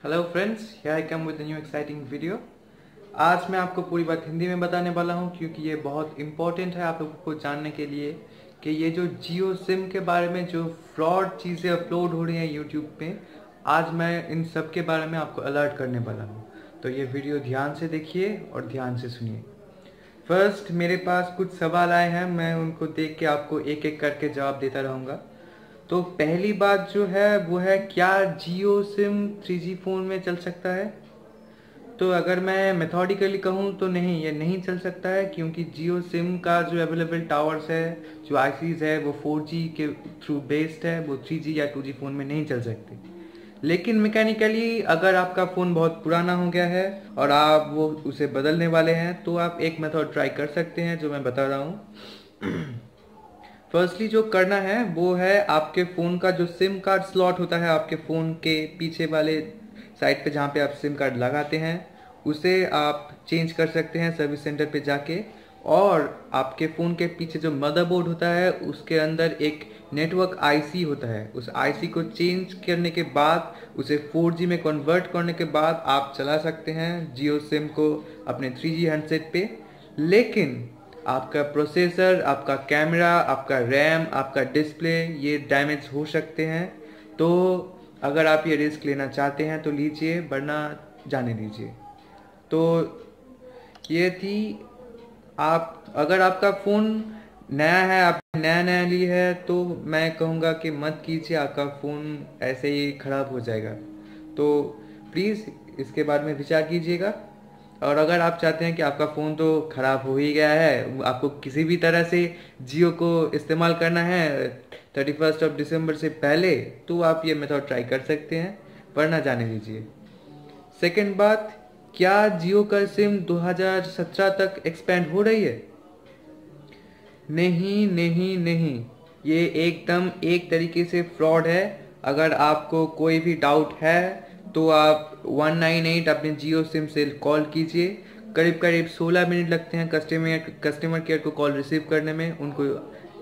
Hello friends here I come with new exciting video आज मैं आपको पूरी बात हिंदी में बताने वाला हूँ क्योंकि ये बहुत इम्पोर्टेंट है आप लोगों को जानने के लिए कि ये जो जियो सिम के बारे में जो फ्रॉड चीज़ें अपलोड हो रही हैं यूट्यूब पे, आज मैं इन सब के बारे में आपको अलर्ट करने वाला हूँ। तो ये वीडियो ध्यान से देखिए और ध्यान से सुनिए। फ़र्स्ट मेरे पास कुछ सवाल आए हैं, मैं उनको देख के आपको एक एक करके जवाब देता रहूँगा। तो पहली बात जो है, वो है क्या जियो सिम 3G फ़ोन में चल सकता है? तो अगर मैं मेथोडिकली कहूँ तो नहीं, ये नहीं चल सकता है, क्योंकि जियो सिम का जो अवेलेबल टावर्स है, जो आईसीज है, वो 4G के थ्रू बेस्ड है, वो 3G या 2G फ़ोन में नहीं चल सकते। लेकिन मैकेनिकली अगर आपका फ़ोन बहुत पुराना हो गया है और आप वो उसे बदलने वाले हैं तो आप एक मेथड ट्राई कर सकते हैं, जो मैं बता रहा हूँ। फर्स्टली जो करना है, वो है आपके फ़ोन का जो सिम कार्ड स्लॉट होता है आपके फ़ोन के पीछे वाले साइड पे जहाँ पे आप सिम कार्ड लगाते हैं, उसे आप चेंज कर सकते हैं सर्विस सेंटर पे जाके और आपके फ़ोन के पीछे जो मदरबोर्ड होता है, उसके अंदर एक नेटवर्क आईसी होता है। उस आईसी को चेंज करने के बाद, उसे 4G में कन्वर्ट करने के बाद आप चला सकते हैं जियो सिम को अपने 3G हैंडसेट पे। लेकिन आपका प्रोसेसर आपका कैमरा आपका रैम आपका डिस्प्ले ये डैमेज हो सकते हैं। तो अगर आप ये रिस्क लेना चाहते हैं तो लीजिए, वरना जाने दीजिए। तो ये थी आप, अगर आपका फ़ोन नया है आप नया नया ली है तो मैं कहूँगा कि मत कीजिए, आपका फ़ोन ऐसे ही ख़राब हो जाएगा। तो प्लीज़ इसके बारे में विचार कीजिएगा। और अगर आप चाहते हैं कि आपका फ़ोन तो ख़राब हो ही गया है, आपको किसी भी तरह से जियो को इस्तेमाल करना है थर्टी फ़र्स्ट ऑफ़ दिसंबर से पहले तो आप ये मेथड ट्राई कर सकते हैं, वरना जाने दीजिए। सेकेंड बात, क्या जियो का सिम 2017 तक एक्सपेंड हो रही है? नहीं नहीं नहीं। ये एकदम एक तरीके से फ्रॉड है। अगर आपको कोई भी डाउट है तो आप 198 अपने जियो सिम से कॉल कीजिए। करीब करीब 16 मिनट लगते हैं कस्टमर कस्टमर केयर को कॉल रिसीव करने में। उनको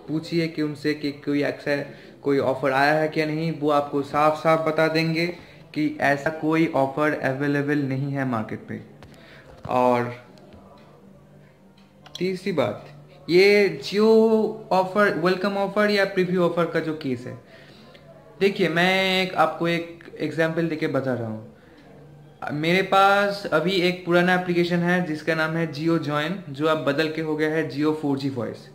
पूछिए कि उनसे कि कोई ऐसा कोई ऑफ़र आया है क्या नहीं, वो आपको साफ़ साफ़ बता देंगे कि ऐसा कोई ऑफ़र अवेलेबल नहीं है मार्केट पे। और तीसरी बात, ये जियो ऑफ़र, वेलकम ऑफ़र या प्रीव्यू ऑफ़र का जो केस है। देखिए, मैं एक आपको एक एग्ज़ाम्पल देके बता रहा हूँ। मेरे पास अभी एक पुराना एप्लीकेशन है, जिसका नाम है जियो जॉइन जो अब बदल के हो गया है जियो फोर जी वॉइस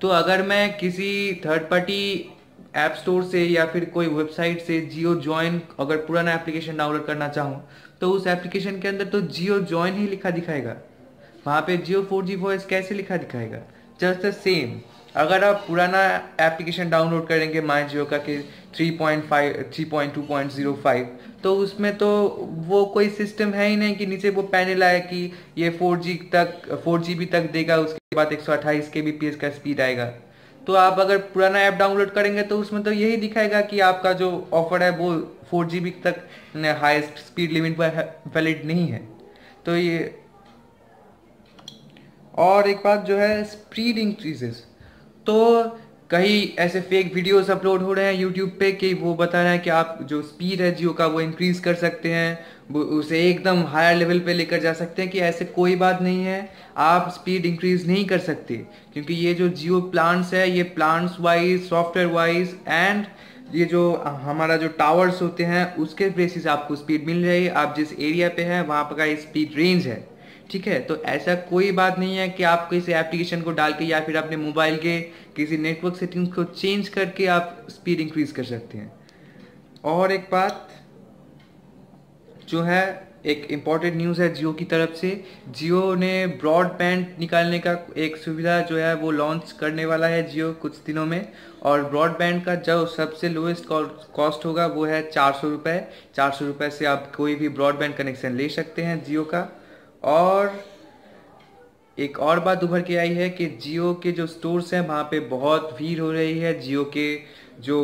तो अगर मैं किसी थर्ड पार्टी ऐप स्टोर से या फिर कोई वेबसाइट से जियो जॉइन अगर पुराना एप्लीकेशन डाउनलोड करना चाहूँ तो उस एप्लीकेशन के अंदर तो जियो जॉइन ही लिखा दिखाएगा। वहाँ पे जियो फोर जी वॉइस कैसे लिखा दिखाएगा? जस्ट द सेम अगर आप पुराना एप्लीकेशन डाउनलोड करेंगे माई जियो का कि 3.5 3.2.05 तो उसमें तो वो कोई सिस्टम है ही नहीं कि नीचे वो पैनल आए कि ये 4G तक 4GB तक देगा, उसके बाद एक सौ अट्ठाईस के बी का स्पीड आएगा। तो आप अगर पुराना ऐप डाउनलोड करेंगे तो उसमें तो यही दिखाएगा कि आपका जो ऑफ़र है वो फोर जी तक हाईएस्ट स्पीड लिमिट पर वैलिड नहीं है। तो ये और एक बात जो है स्पीड इंक्रीजेस तो कई ऐसे फेक वीडियोस अपलोड हो रहे हैं यूट्यूब पे कि वो बता रहे हैं कि आप जो स्पीड है जियो का वो इंक्रीज कर सकते हैं। उसे एकदम हायर लेवल पे लेकर जा सकते हैं कि ऐसे कोई बात नहीं है। आप स्पीड इंक्रीज नहीं कर सकते, क्योंकि ये जो जियो प्लान्स है, ये plans wise software wise and ये जो हमारा जो टावर्स होते हैं, उसके बेसिस आपको स्पीड मिल रही है। आप जिस एरिया पे हैं, वहाँ पर का स्पीड रेंज है। ठीक है? तो ऐसा कोई बात नहीं है कि आप किसी एप्लीकेशन को डाल के या फिर अपने मोबाइल के किसी नेटवर्क सेटिंग्स को चेंज करके आप स्पीड इंक्रीज कर सकते हैं। और एक बात जो है, एक इंपॉर्टेंट न्यूज़ है जियो की तरफ़ से। जियो ने ब्रॉडबैंड निकालने का एक सुविधा जो है, वो लॉन्च करने वाला है जियो कुछ दिनों में। और ब्रॉडबैंड का जो सबसे लोएस्ट कॉस्ट होगा, वो है चार सौ रुपये चार सौ रुपये से आप कोई भी ब्रॉडबैंड कनेक्शन ले सकते हैं जियो का। और एक और बात उभर के आई है कि जियो के जो स्टोर्स हैं, वहाँ पे बहुत भीड़ हो रही है। जियो के जो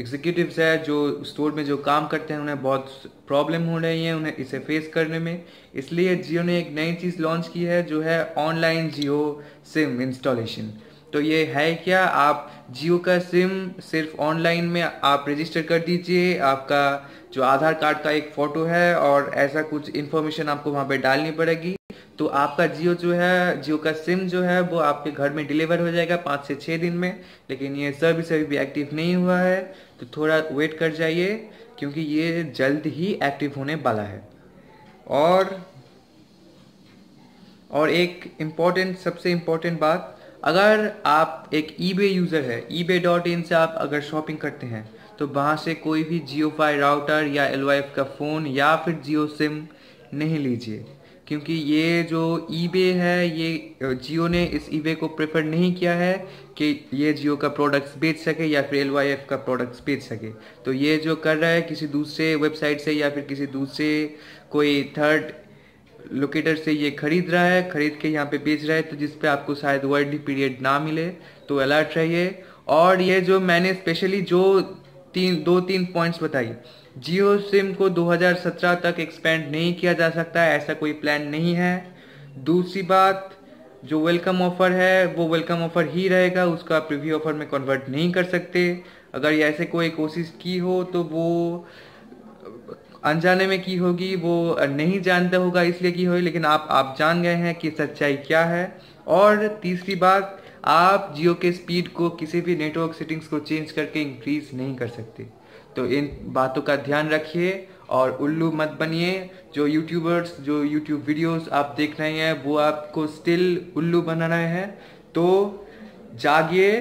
एग्जीक्यूटिव्स है, जो स्टोर में जो काम करते हैं, उन्हें बहुत प्रॉब्लम हो रही है उन्हें इसे फेस करने में। इसलिए जियो ने एक नई चीज़ लॉन्च की है, जो है ऑनलाइन जियो सिम इंस्टॉलेशन तो ये है क्या? आप जियो का सिम सिर्फ़ ऑनलाइन में आप रजिस्टर कर दीजिए। आपका जो आधार कार्ड का एक फ़ोटो है और ऐसा कुछ इन्फॉर्मेशन आपको वहाँ पे डालनी पड़ेगी। तो आपका जियो जो है, जियो का सिम जो है, वो आपके घर में डिलीवर हो जाएगा पाँच से छः दिन में। लेकिन ये सर्विस अभी भी एक्टिव नहीं हुआ है। तो थोड़ा वेट कर जाइए, क्योंकि ये जल्द ही एक्टिव होने वाला है। और और एक इंपॉर्टेंट सबसे इंपॉर्टेंट बात अगर आप एक ईबे यूज़र है ईबे डॉट इन से आप अगर शॉपिंग करते हैं तो वहाँ से कोई भी जियो फाई राउटर या एलवाईएफ का फ़ोन या फिर जियो सिम नहीं लीजिए। क्योंकि ये जो ईबे है, ये जियो ने इस ईबे को प्रेफर नहीं किया है कि ये जियो का प्रोडक्ट्स बेच सके या फिर एलवाईएफ का प्रोडक्ट्स बेच सके। तो ये जो कर रहा है, किसी दूसरे वेबसाइट से या फिर किसी दूसरे कोई थर्ड लोकेटर से ये खरीद रहा है, खरीद के यहाँ पे बेच रहा है तो जिस पे आपको शायद वर्ल्ड पीरियड ना मिले तो अलर्ट रहिए। और ये जो मैंने स्पेशली जो तीन, दो, तीन पॉइंट्स बताई, जियो सिम को 2017 तक एक्सपेंड नहीं किया जा सकता, ऐसा कोई प्लान नहीं है। दूसरी बात, जो वेलकम ऑफ़र है, वो वेलकम ऑफ़र ही रहेगा, उसका प्रीव्यू ऑफ़र में कन्वर्ट नहीं कर सकते। अगर ऐसे कोई कोशिश की हो तो वो अनजाने में की होगी, वो नहीं जानता होगा इसलिए की होगी, लेकिन आप आप जान गए हैं कि सच्चाई क्या है। और तीसरी बात, आप जियो के स्पीड को किसी भी नेटवर्क सेटिंग्स को चेंज करके इंक्रीज नहीं कर सकते। तो इन बातों का ध्यान रखिए और उल्लू मत बनिए। जो यूट्यूबर्स जो यूट्यूब वीडियोस आप देख रहे हैं, वो आपको स्टिल उल्लू बना रहे हैं। तो जागिए,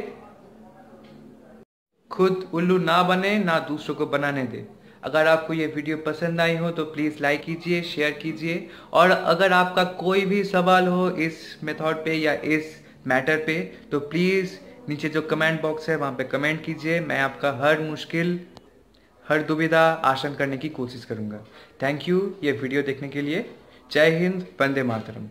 खुद उल्लू ना बने, ना दूसरों को बनाने दे। अगर आपको ये वीडियो पसंद आई हो तो प्लीज़ लाइक कीजिए, शेयर कीजिए। और अगर आपका कोई भी सवाल हो इस मेथड पे या इस मैटर पे तो प्लीज़ नीचे जो कमेंट बॉक्स है वहाँ पे कमेंट कीजिए। मैं आपका हर मुश्किल, हर दुविधा आसन करने की कोशिश करूँगा। थैंक यू ये वीडियो देखने के लिए। जय हिंद, वंदे मातरम।